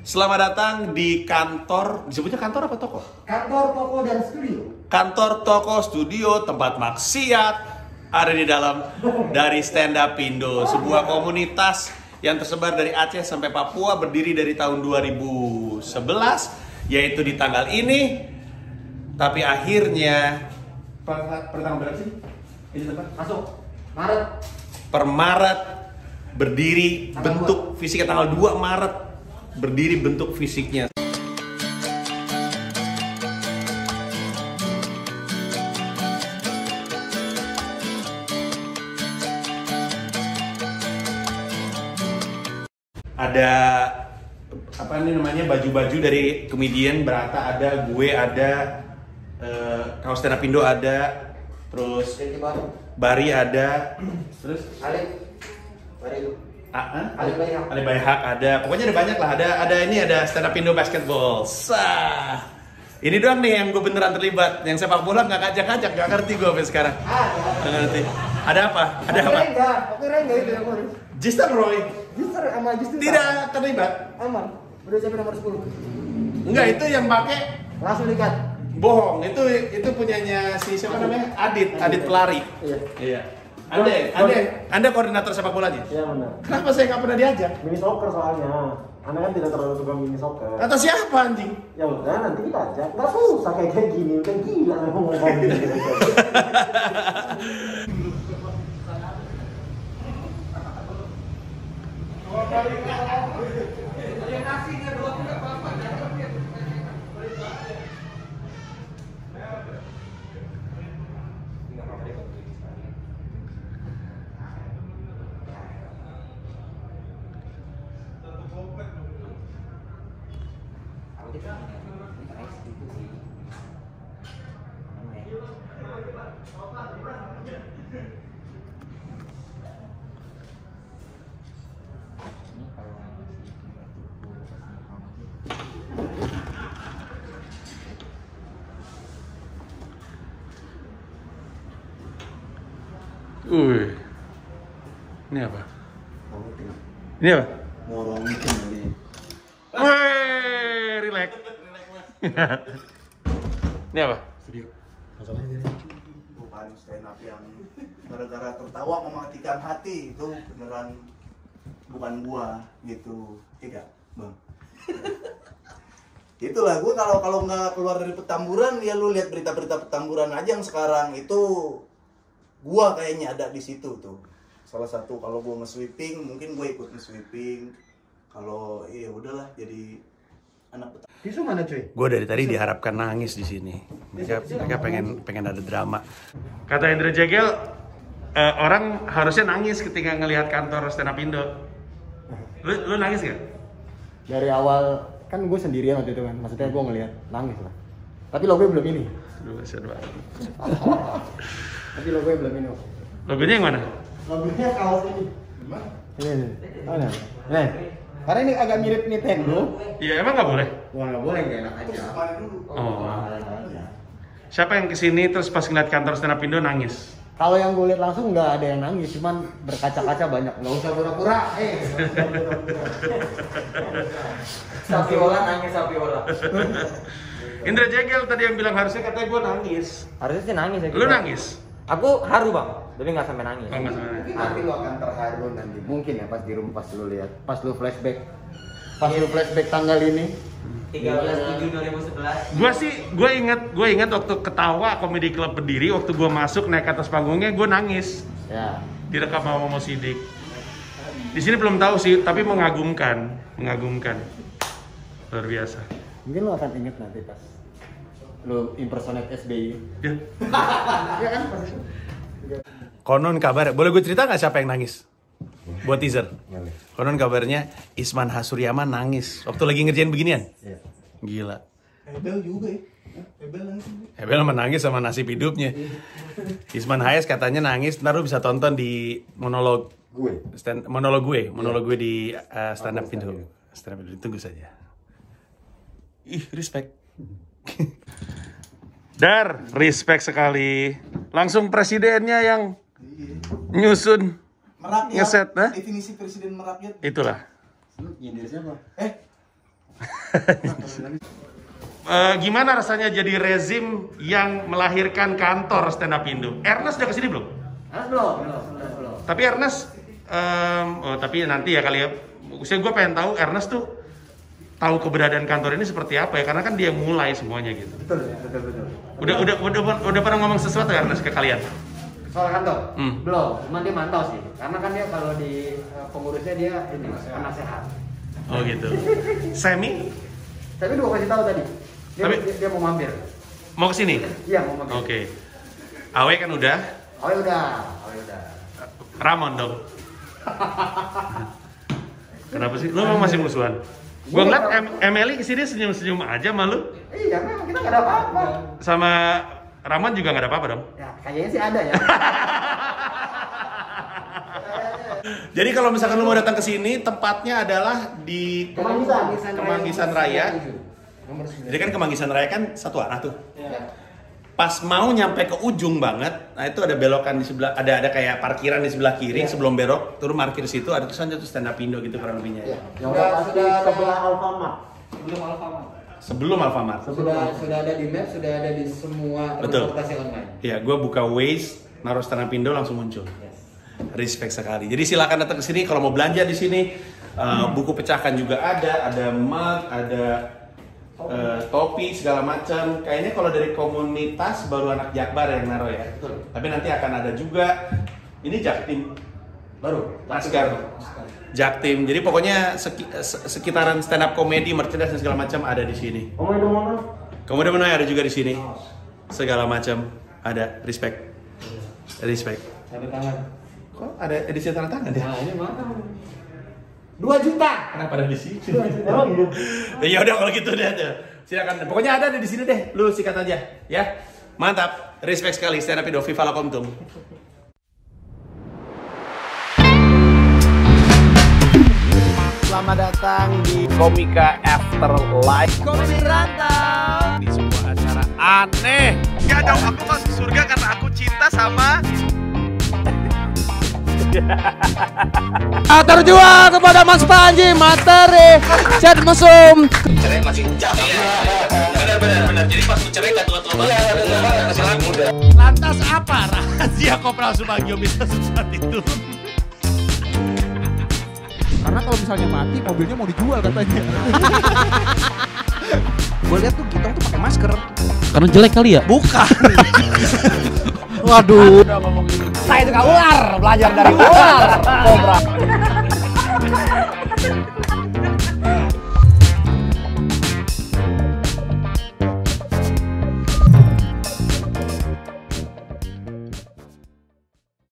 Selamat datang di kantor, disebutnya kantor apa toko? Kantor, toko, dan studio. Kantor, toko, studio, tempat maksiat ada di dalam dari Stand Up Indo, sebuah komunitas yang tersebar dari Aceh sampai Papua berdiri dari tahun 2011 yaitu di tanggal ini tapi akhirnya per, per tanggal berapa sih? Ini tempat? Masuk. Maret. per Maret berdiri Tanggal bentuk fisiknya tanggal 2 Maret berdiri bentuk fisiknya ada apa nih namanya baju-baju dari komedian berata ada gue ada eh, kaos stand up Indo ada terus. Bari ada terus Alif. Mari lu. Ah, ah? Ali Bayhak. Ali Bayhak ada, pokoknya ada banyak lah. Ada ada ini ada stand up Indo basketball. Sah. Ini doang nih yang gue beneran terlibat. Yang sepak bola nggak ngajak-ngajak, nggak ngerti gue sampai sekarang. Nggak ngerti. Ada apa? Ada Oke, apa? Rengga. Oke, Rengga itu yang ngurus. Jister Roy Justru sama justru. tidak terlibat. Aman. Udah sampai nomor 10. Enggak itu yang pakai Langsung dikat. bohong. Itu itu punyanya si siapa namanya? Adit, Adit pelari. Iya. Iya. Anda, Anda, Anda koordinator sepak bolanya. Iya benar. Kenapa saya nggak pernah diajak? Mini soccer soalnya. Anda kan tidak terlalu suka mini soccer. Kata siapa anjing? Ya udah nanti kita ajak. Nggak susah kayak kayak gini. Udah gila memang Wih. Ini apa? Ini apa? Ini apa? Studio. Masalahnya gini. bukan stand up yang gara-gara tertawa mematikan hati itu beneran bukan gua gitu tidak bang itulah gua kalau kalau nggak keluar dari petamburan ya lu lihat berita-berita petamburan aja yang sekarang itu gua kayaknya ada di situ tuh salah satu kalau gua nge-sweeping mungkin gue ikut nge-sweeping kalau iya udahlah jadi anak petamburan Tisu mana cuy? Gue dari tadi diharapkan nangis di sini. Mereka mereka pengen pengen ada drama. Kata Indra Jegel, eh, orang harusnya nangis ketika ngelihat kantor stand up Indo. Lu, lu nangis gak? Dari awal kan gue sendirian waktu itu kan. Maksudnya gue ngeliat nangis lah. Tapi logo belum ini. Aduh, kasihan banget. Tapi logo belum ini. Logonya yang mana? Logonya kaos ini. Ini ini. Mana? Nih. Karena ini agak mirip Nintendo. Iya emang nggak boleh. Wah nggak boleh nggak enak aja. Oh. Siapa yang ke sini terus pas ngeliat kantor stand up Indo nangis? Kalau yang gue lihat langsung nggak ada yang nangis, cuman berkaca-kaca banyak. Nggak usah pura-pura. Eh. Sapiola nangis Sapiola. Indra Jegel tadi yang bilang harusnya katanya gue nangis. Harusnya sih nangis ya. Lu kita. nangis? Aku haru bang, tapi nggak sampai nangis. Oh, nggak sampai nangis. Tapi lo akan terharu nanti. Mungkin ya pas di rumah pas lu lihat, pas lu flashback, pas lu flashback tanggal ini. 13 Juli 2011. Gue sih, gue inget, gue inget waktu ketawa komedi klub berdiri, waktu gue masuk naik ke atas panggungnya, gue nangis. Ya. Direkam sama Momo Sidik. Di sini belum tahu sih, tapi mengagumkan, mengagumkan. Luar biasa. Mungkin lo akan inget nanti pas lu impersonate SBY. Ya. Iya kan? Konon kabar, boleh gue cerita nggak siapa yang nangis? Buat teaser. Konon kabarnya Isman Hasuryaman nangis waktu lagi ngerjain beginian. Iya. Gila. Hebel juga ya Hebel nangis Hebel menangis sama nasib hidupnya. Isman Hayes katanya nangis, ntar lu bisa tonton di monolog Gue. stand, monolog gue, monolog gue di uh, stand up Indo. Stand up Indo, tunggu saja. Ih, respect. Dar, respect sekali. Langsung presidennya yang nyusun. Merakyat Ngeset, hah? definisi presiden merakyat Itulah. Lu nyindir siapa? eh Eh, gimana rasanya jadi rezim yang melahirkan kantor stand up Indo? Ernest udah ke sini belum? Harus belum, belum. Tapi Ernest, em, oh tapi nanti ya kali ya. Saya gue pengen tahu Ernest tuh tahu keberadaan kantor ini seperti apa ya? Karena kan dia yang mulai semuanya gitu. Betul, betul, betul. Udah udah udah udah pernah ngomong sesuatu ya Ernest ke kalian? Soal kantor? Hmm. Belum, cuma dia mantau sih. Karena kan dia kalau di eh, pengurusnya dia ini penasehat. Oh gitu. Semi Tapi gua kasih tahu tadi. Dia, Tapi- dia, dia mau mampir. mau ke sini? Iya, mau mampir. Oke. Awe kan udah, ya udah, ya udah. Ramon dong. Kenapa sih? Lu masih musuhan? Gua ngeliat em- Emily ke sini senyum-senyum aja malu. Iya, memang kita nggak ada apa-apa. Sama Ramon juga nggak ada apa-apa dong. Ya, kayaknya sih ada ya. Jadi kalau misalkan lu mau datang ke sini, tempatnya adalah di Kemanggisan. Kemanggisan Raya. Jadi kan Kemanggisan Raya kan satu arah tuh. Ya. Pas mau nyampe ke ujung banget, nah itu ada belokan di sebelah, ada ada kayak parkiran di sebelah kiri sebelum belok, turun parkir di situ ada tulisan tuh stand up Indo gitu kurang lebihnya. Ya. Yang Sudah, udah pasti sebelah Alfamart. sebelum Alfamart. Sebelum Alfamart. Sudah sudah ada di map, sudah ada di semua Betul. transportasi online. Ya, gue buka Waze, naruh stand up Indo langsung muncul. Yes. Respect sekali. Jadi silakan datang ke sini kalau mau belanja di sini. eh, buku pecahkan juga ada, ada mug, ada eh, topi segala macam. Kayaknya kalau dari komunitas baru anak Jakbar yang naruh ya. Betul. Tapi nanti akan ada juga ini Jaktim Baru. Laskar. Jaktim. Jadi pokoknya seki- se- sekitaran stand up comedy, merchandise dan segala macam ada di sini. Mana? Kemudian mana ada juga di sini. Segala macam ada. Respect. Respect. Tanda tangan. Kok ada edisi tanda tangan ya? Nah, ini mana? 2 juta. Kenapa ada di sini? Emang iya. ya udah kalau gitu deh. Silakan. Pokoknya ada di sini deh. Lu sikat aja, ya. Mantap. Respect sekali stand up Indo Viva Selamat datang di Komika Afterlife. Komedi Rantau di sebuah acara aneh. Ya dong, aku masuk surga karena aku cinta sama Terjual kepada Mas Panji materi chat mesum. cerai masih jauh ya. Benar benar benar. Jadi pas cerai gak tua-tua banget. Muda. Lantas apa rahasia Kopral Subagio bisa seperti itu? Karena kalau misalnya mati mobilnya mau dijual katanya. Gue lihat tuh Gitong tuh pakai masker. Karena jelek kali ya? Bukan. Waduh. Saya juga ular, belajar dari ular. Kobra.